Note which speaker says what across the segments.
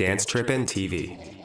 Speaker 1: Dance Trippin' TV.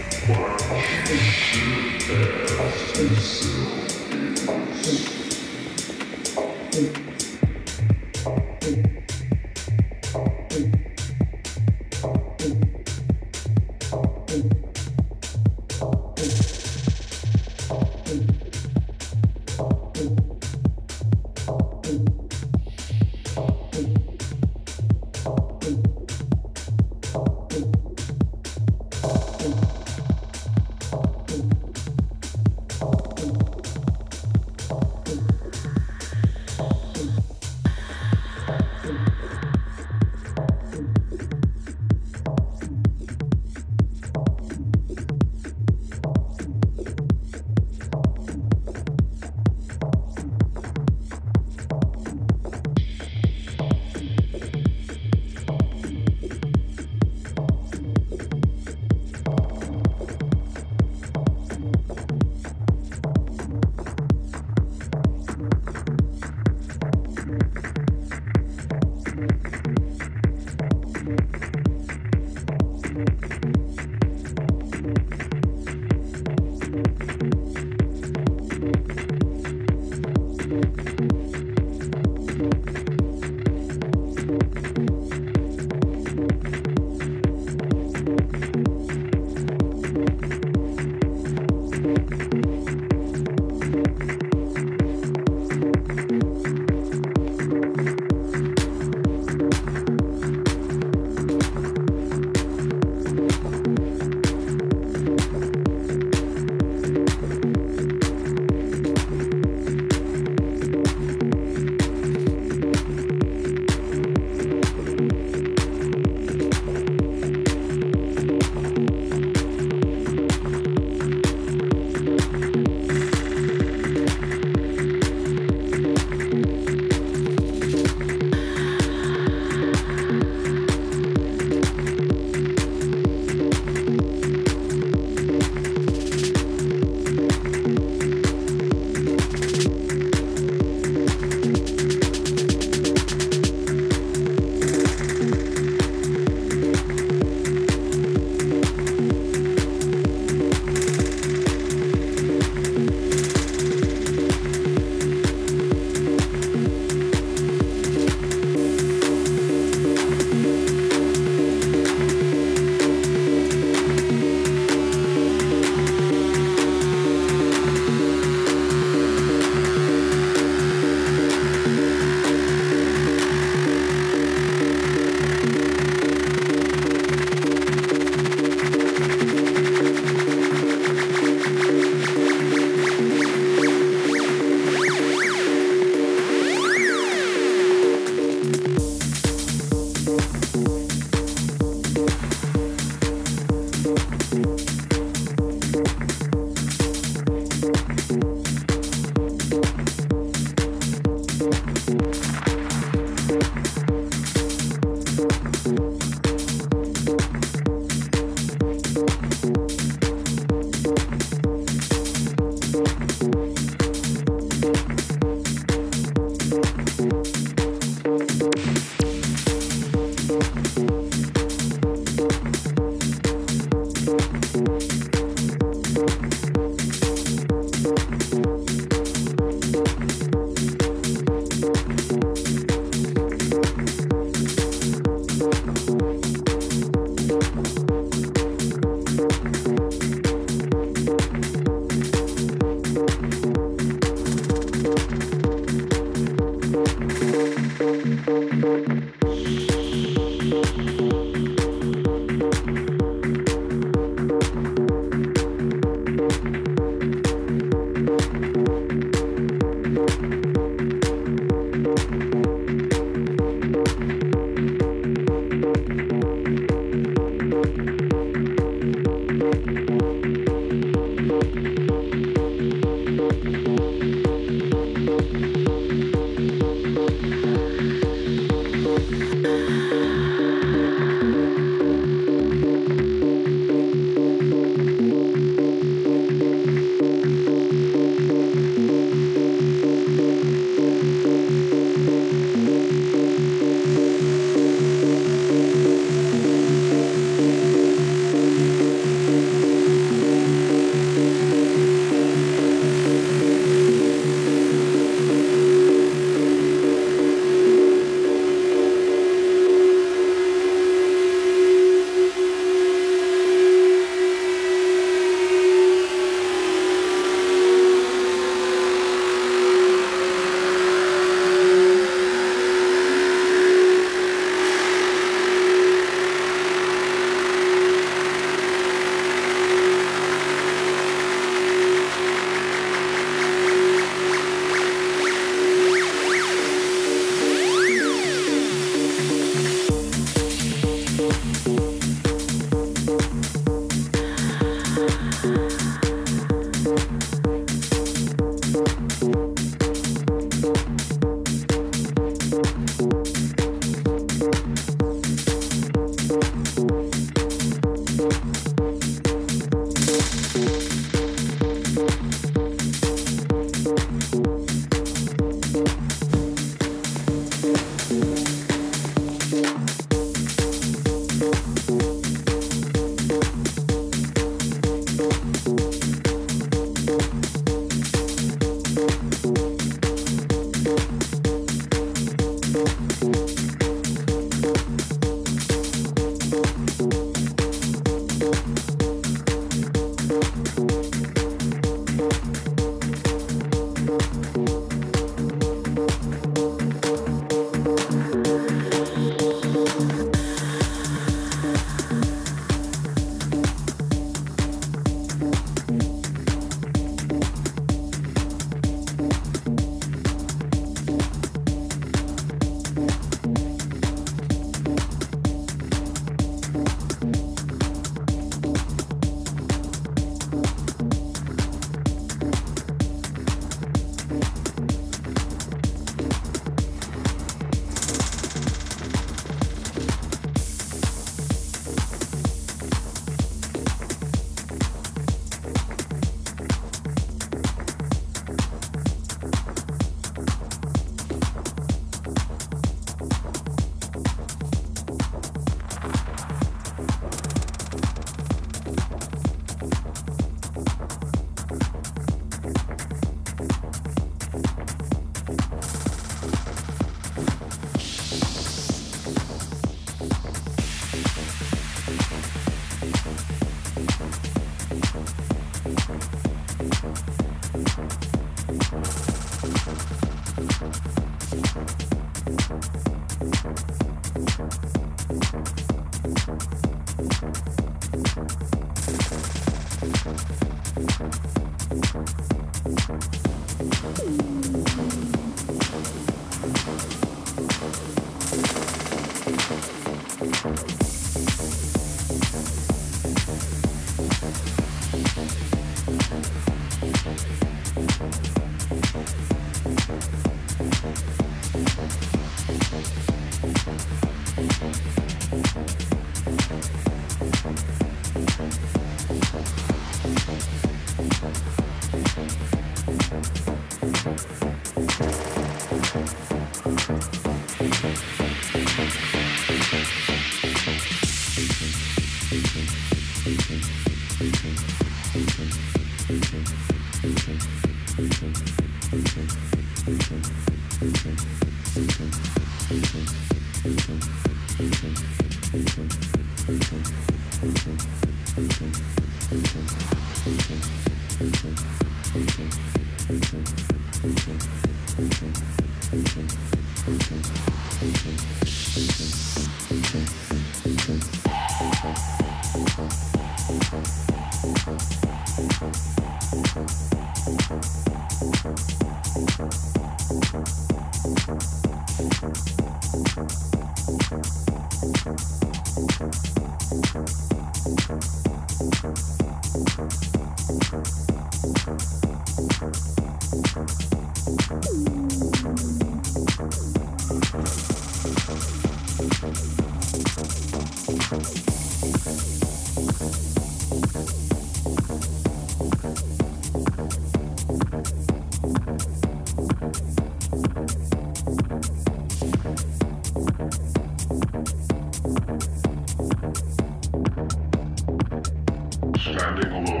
Speaker 2: I'm changing.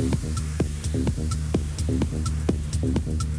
Speaker 2: thank you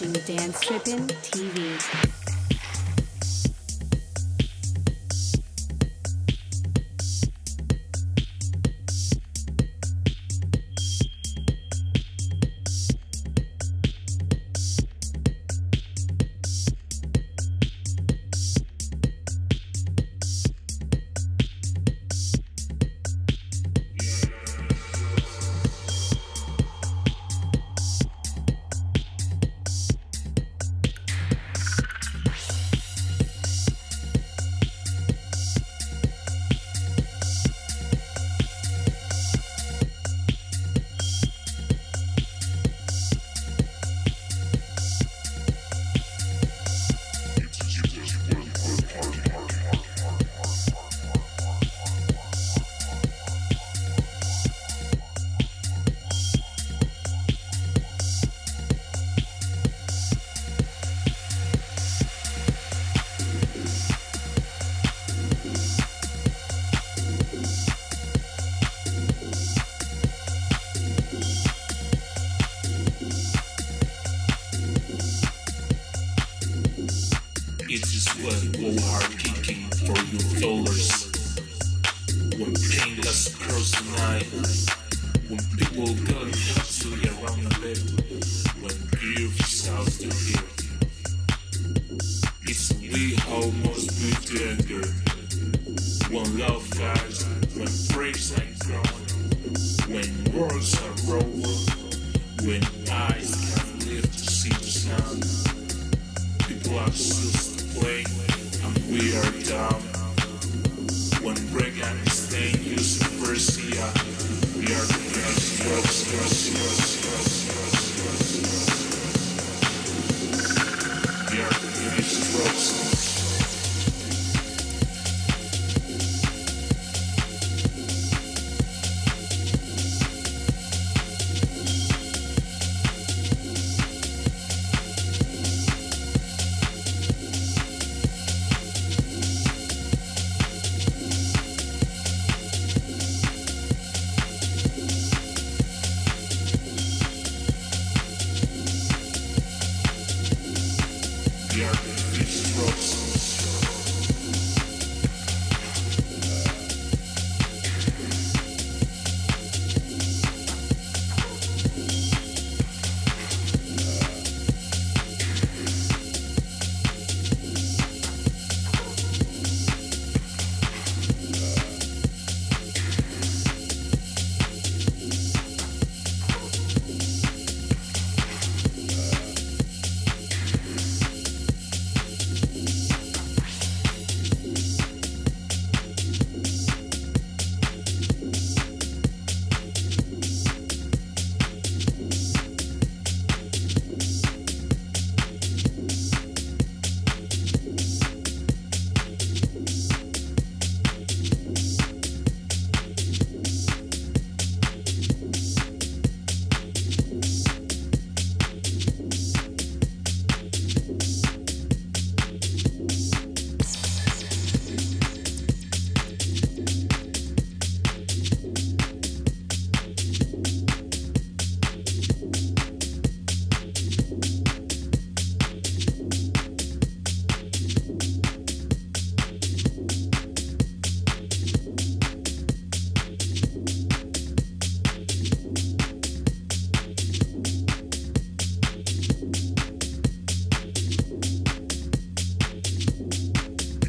Speaker 3: watching Dan Strippin TV.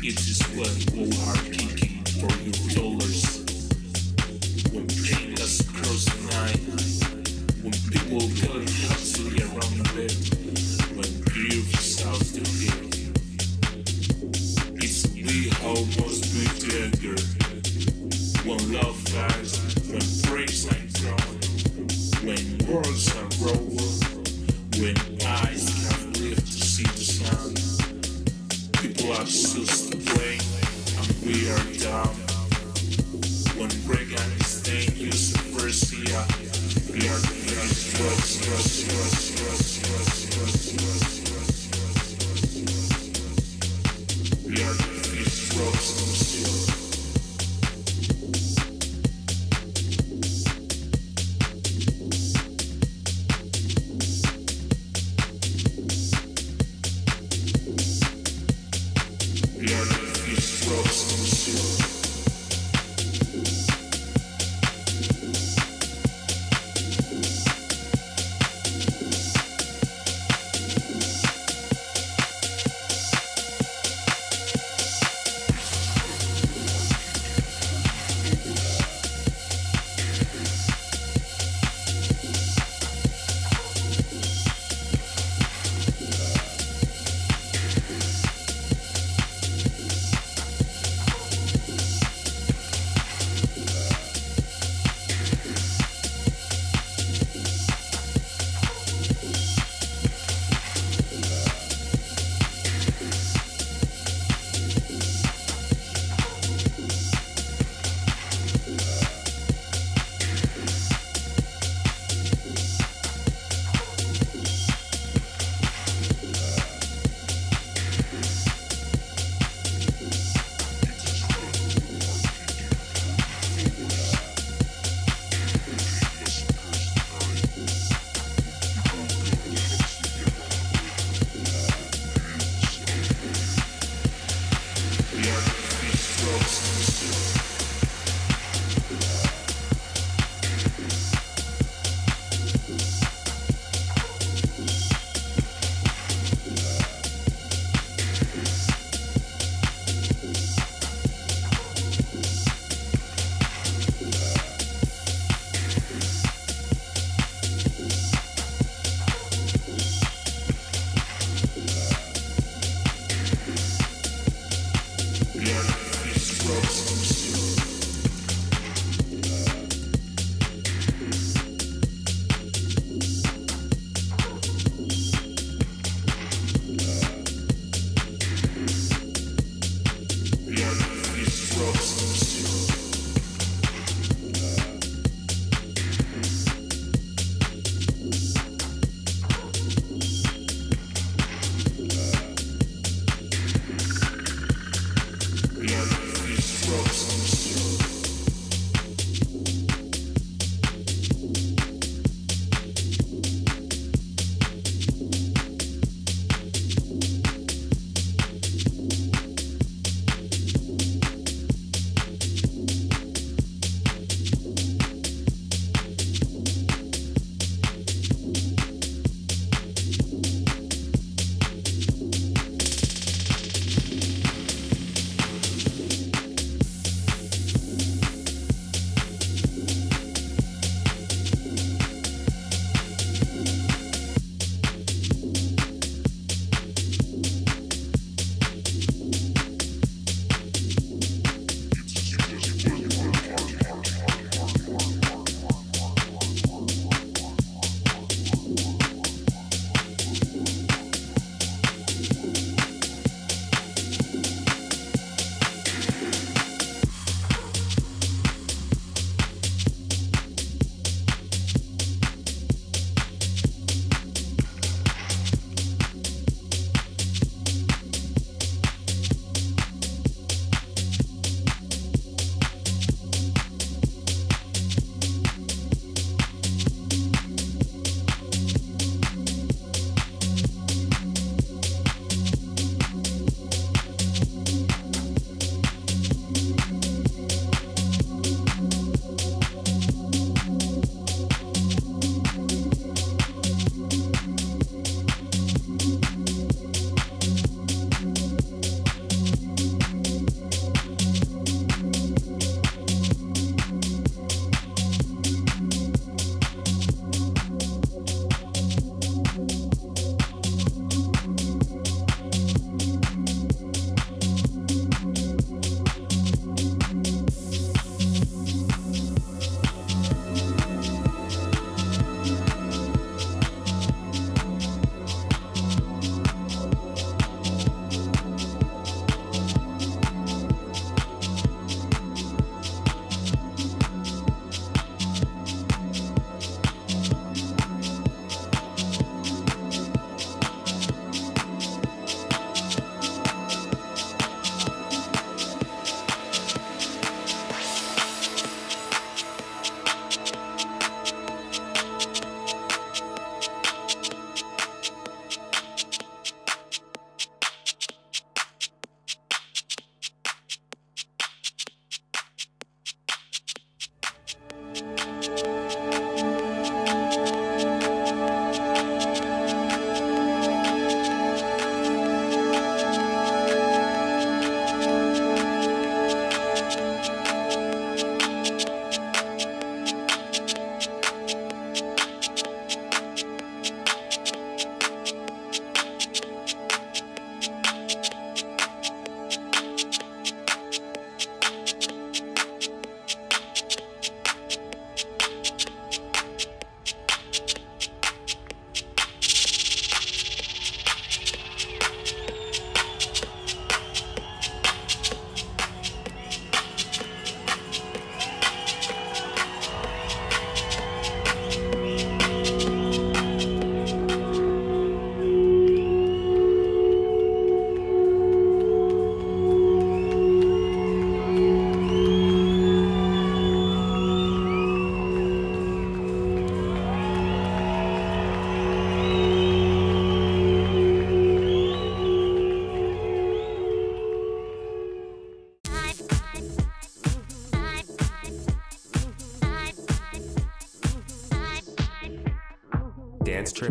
Speaker 4: It is when all are kicking for your dollars. When chaos cross the night. When people gather hustling around the bed. When grief starts to fear. It's we how must be together. When love dies, when praise and drown. When words are broken. When eyes can't live to see the sun. People are so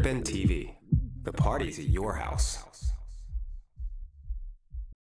Speaker 1: Trippin' TV.